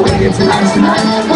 away, it's a nice night.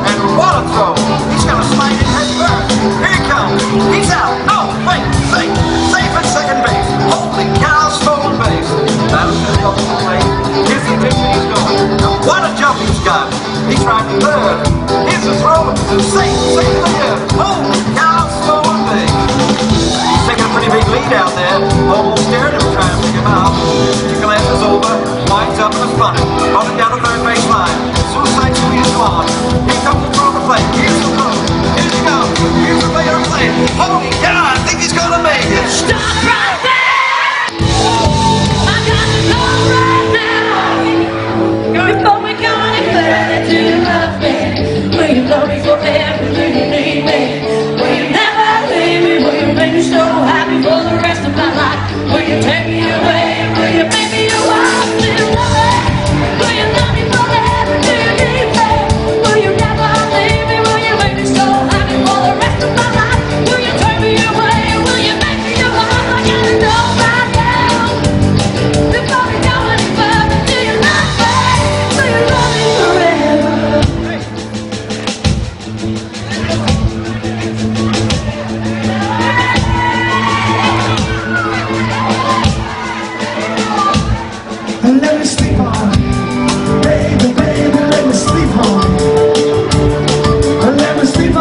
He tried to learn. His was Romans and Satan, Satan there. Oh, now slow and big. He's taking a pretty big lead out there. Oh, scared at him, trying to pick him up. He glances over, winds up and is running. Running down the third baseline. to sleep.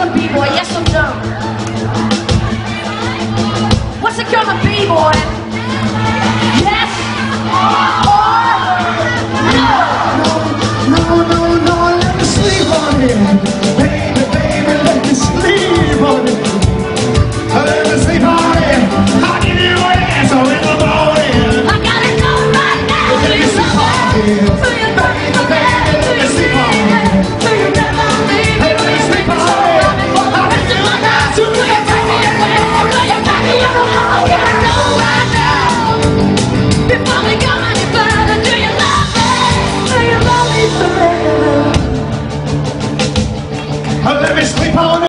Yes, I'm. What's it gonna be, boy?